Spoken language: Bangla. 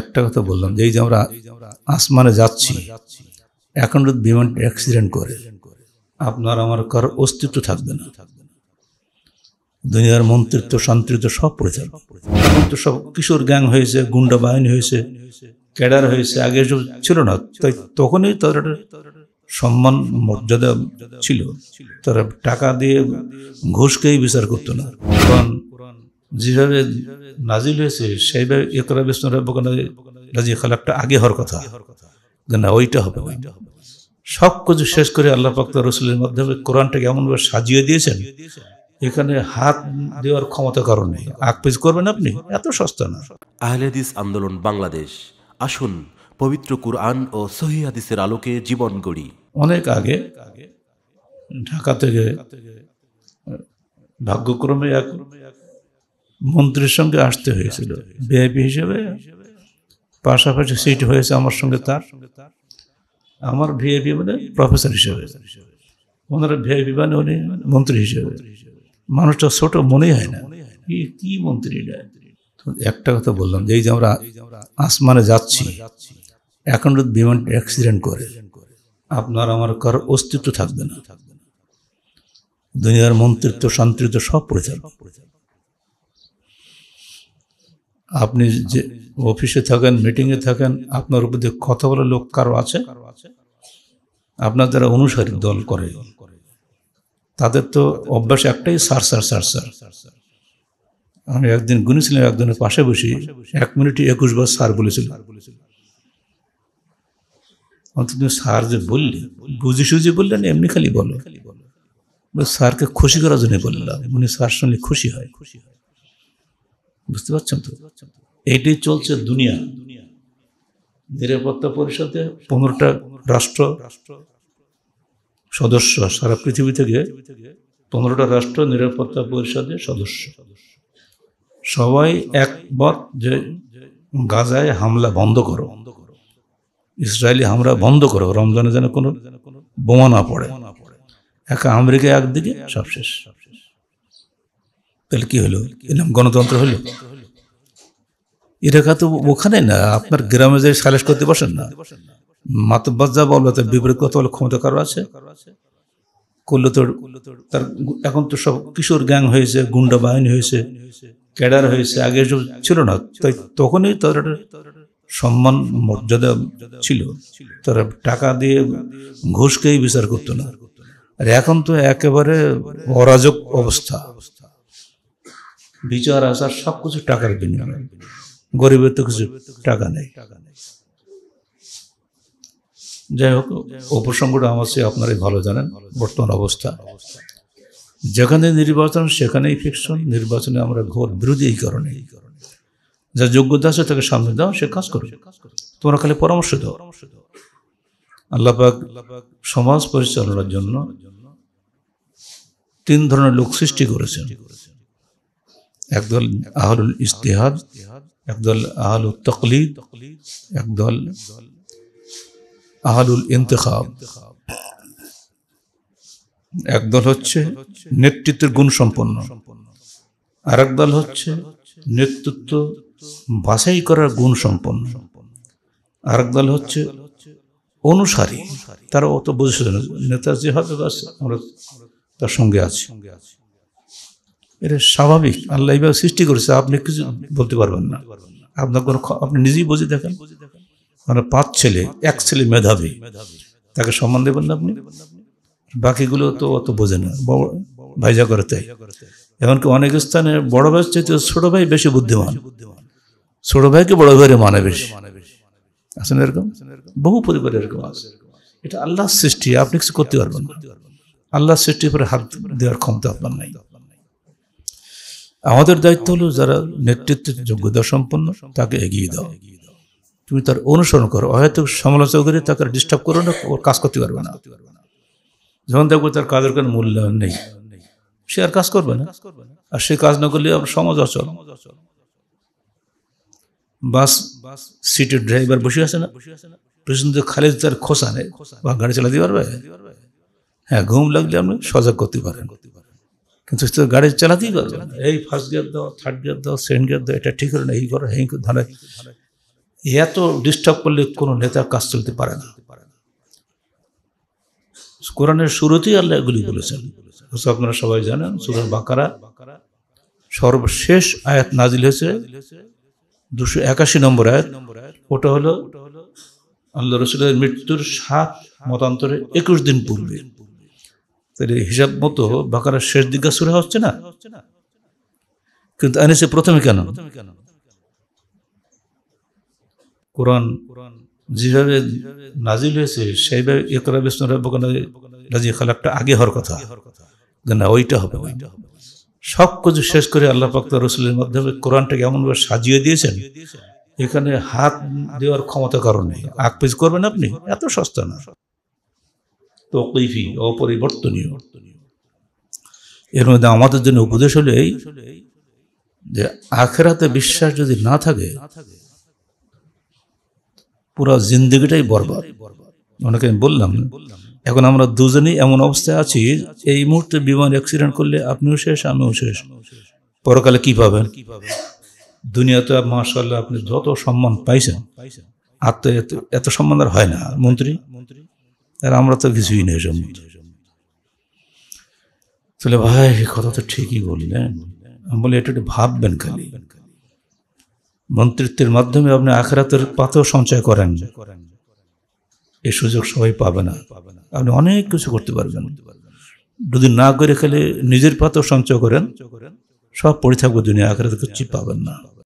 একটা কথা বললাম যে এই যে আমরা আসমানে যাচ্ছি এখন যদি বিমান অ্যাক্সিডেন্ট করে। আপনার আমার কার অস্তিত্ব থাকবে না। দুনিয়ার মন্ত্রিত্ব, শান্তিত্ব সব পড়ে এখন তো সব কিশোর গ্যাং হয়েছে, গুন্ডা বাহিনী হয়েছে, ক্যাডার হয়েছে, আগে এসব ছিল না, তাই তখনই তাদের সম্মান, মর্যাদা ছিল। তারা টাকা দিয়ে ঘুষকেই বিচার করতো না। কোরআন যেভাবে নাজিল হয়েছে সেইভাবে একরা বিষ্ণু রব্বকানা রাজি খালাকটা আগে হওয়ার কথা। না ওইটা হবে না। সব কিছু শেষ করে আল্লাহ পাক তার রসুলের মাধ্যমে কোরআনটাকে এমনভাবে সাজিয়ে দিয়েছেন এখানে হাত দেওয়ার ক্ষমতা কারণে আগ পেজ করবেন আপনি এত সস্তা না। আহলেদিস আন্দোলন বাংলাদেশ আসুন পবিত্র কুরআন ও সহি হাদিসের আলোকে জীবন গড়ি। অনেক আগে ঢাকা থেকে ভাগ্যক্রমে এক মন্ত্রীর সঙ্গে আসতে হয়েছিল। ভিআইপি হিসেবে পাশাপাশি সিট হয়েছে আমার সঙ্গে তার। আমার ভিআইপি মানে প্রফেসর হিসেবে। ওনারা ভিআইপি মানে উনি মন্ত্রী হিসেবে। মানুষটা ছোট মনেই হয় না। কি মন্ত্রী? একটা কথা বললাম যে এই যে আমরা আসমানে যাচ্ছি, এখন বিমান অ্যাক্সিডেন্ট করে। আপনার আমার কারোর অস্তিত্ব থাকবে না। দুনিয়ার মন্ত্রিত্ব, শান্তিত্ব সব পড়ে থাকবে আপনি যে অফিসে থাকেন মিটিংয়ে থাকেন আপনার উপর দিয়ে কথা বলার লোক কারও আছে? আপনার যারা অনুসারী দল করে তাদের তো অভ্যাস একটাই সার সার সার সার আমি একদিন গুনেছিলাম একজনের পাশে বসি এক মিনিটে একুশ বার স্যার বলেছিল। অন্তত স্যার যে বললি বুঝি সুঝি বললেন এমনি খালি বলো। বলে, স্যারকে খুশি করার জন্য বললাম। উনি স্যার শুনলে খুশি হয় খুশি হয়। বুঝতে পারছেন তো? এইটাই চলছে দুনিয়া। নিরাপত্তা পরিষদে পনেরোটা রাষ্ট্র সদস্য, সারা পৃথিবী থেকে পনেরোটা রাষ্ট্র নিরাপত্তা পরিষদের সদস্য। সবাই একমত যে গাজায় হামলা বন্ধ করো, ইসরায়েলি হামলা বন্ধ করো, রমজানে যেন কোনো বোমা না পড়ে, একা আমেরিকা একদিকে, সব শেষ। তাহলে কি হলো? এরকম গণতন্ত্র হলো? এরাকা তো ওখানে না, আপনার গ্রামে যে সালিশ করতে বসেন না। মাতব্বাজ যা বলবে, তার বিপরীত কথা বলে ক্ষমতা কারও আছে? করলে তো তার এখন তো সব কিশোর গ্যাং হয়েছে, গুন্ডা বাহিনী হয়েছে, ক্যাডার হয়েছে, আগে এসব ছিল না। তাই তখনই তার সম্মান, মর্যাদা ছিল। তারা টাকা দিয়ে ঘুষকেই বিচার করতো না। আর এখন তো একেবারে অরাজক অবস্থা। বিচার আসার সব কিছু টাকার বিনিময়ে। গরিবের তো কিছু টাকা নেই। যাই হোক, উপসংগটা আমার চেয়ে আপনারাই ভালো জানেন, বর্তমান অবস্থা। যেখানে নির্বাচন, সেখানেই ফিকশন নির্বাচনে আমরা ঘোর বিরোধী এই কারণে। যা যোগ্যতা আছে তাকে সামনে দাও, সে কাজ করবে তোমরা খালি পরামর্শ দাও। আল্লাপাক সমাজ পরিচালনার জন্য তিন ধরনের লোক সৃষ্টি করেছেন। একদল আহলুল ইস্তেহাদ একদল আহলুল তকলিদ, একদল আহলুল ইন্তেখাব। একদল হচ্ছে নেতৃত্বের গুণ সম্পন্ন আর দল হচ্ছে নেতৃত্ব বাছাই করার গুণ সম্পন্ন আর দল হচ্ছে অনুসারী। তারা অত বুঝছে না। নেতা যে হবে বাস আমরা তার সঙ্গে আছি। এটা স্বাভাবিক। আল্লাহ এইভাবে সৃষ্টি করেছে, আপনি কিছু বলতে পারবেন না। আপনার কোনো আপনি নিজেই বুঝে দেখেন। মানে পাঁচ ছেলে, এক ছেলে মেধাবী। তাকে সম্মান দেবেন না আপনি? বাকিগুলো তো অত বোঝে না। ভাইজা করে তাই। এমনকি অনেক স্থানে বড় ভাইয়ের চাইতে ছোট ভাই বেশি বুদ্ধিমান। ছোট ভাইকে বড় ভাইয়ের মানে বেশি। আছেন এরকম? বহু পরিবার এরকম আছে। এটা আল্লাহর সৃষ্টি, আপনি কিছু করতে পারবেন না। আল্লাহর সৃষ্টির উপরে হাত দেওয়ার ক্ষমতা আপনার নাই। আমাদের দায়িত্ব হলো যারা নেতৃত্বের যোগ্যতা সম্পন্ন, তাকে এগিয়ে দাও। তুমি তার অনুসরণ করো। হয়তো করে তাকে ডিস্টার্ব করো না ওর কাজ করতে পারবে না। যখন দেখব তার কাজের কোনো মূল্যায়ন নেই, সে আর কাজ করবে না। আর সে কাজ না করলে আবার সমাজ অচল। বাস বাস সিটের ড্রাইভার বসে আছে না? বসে পেছন দিয়ে খালি তার খোসা নেই বা গাড়ি চালাতে পারবে? হ্যাঁ ঘুম লাগলে আপনি সজাগ করতে পারেন। কিন্তু তো গাড়ি চালাতেই পারবে এই ফার্স্ট গিয়ার দাও থার্ড গিয়ার দাও সেকেন্ড গিয়ার দাও এটা ঠিক হলো না এই করো করো, ধারে। এত ডিস্টার্ব করলে কোনো নেতা কাজ চলতে পারে না। কোরআনের শুরুতেই আল্লাহ এগুলি বলেছেন। আপনারা সবাই জানেন সুরান বাকারা সর্বশেষ আয়াত নাজিল হয়েছে দুশো একাশি নম্বর আয়াত। ওটা হলো আল্লাহ রসুলের মৃত্যুর সাত মতান্তরে একুশ দিন পূর্বে। তাহলে হিসাব মতো বাকারার শেষ দিকে সুরা হচ্ছে না? কিন্তু আনিসে প্রথমে কেন? কোরআন যেভাবে নাজিল হয়েছে, সেইভাবে একরা বিষ্ণু রাজি খালাকটা আগে হওয়ার কথা। না, ওইটা হবে না। সব কিছু শেষ করে আল্লাহ পাক্তা রসুলের মাধ্যমে কোরআনটাকে এমনভাবে সাজিয়ে দিয়েছেন, এখানে হাত দেওয়ার ক্ষমতা কারণে আগ পেজ করবেন আপনি? এত সস্তা না। তো কৈফি অপরিবর্তনীয়। এর মধ্যে আমাদের জন্য উপদেশ হলো এই যে আখেরাতে বিশ্বাস যদি না থাকে, পুরো জিন্দগিটাই বরবাদ। অনেকে আমি বললাম, এখন আমরা দুজনেই এমন অবস্থায় আছি, এই মুহূর্তে বিমান অ্যাক্সিডেন্ট করলে আপনিও শেষ, আমিও শেষ। পরকালে কি পাবেন? কি পাবেন দুনিয়াতে মার্শাল্লাহ আপনি যত সম্মান পাইছেন, আর তো এত এত সম্মান আর হয় না। মন্ত্রী? আর আমরা তো কিছুই নেই সম্মান তাহলে ভাই, কথা তো ঠিকই বললেন। আমি বলি, এটা একটু ভাববেন খালি। মন্ত্রিত্বের মাধ্যমে আপনি আখরাতের পাতেও সঞ্চয় করেন। এই সুযোগ সবাই পাবে না। আপনি অনেক কিছু করতে পারবেন। যদি না করে খেলে নিজের পাতেও সঞ্চয় করেন। সব পড়ে থাকবে দুনিয়া, আখরাতে কিছু পাবেন না।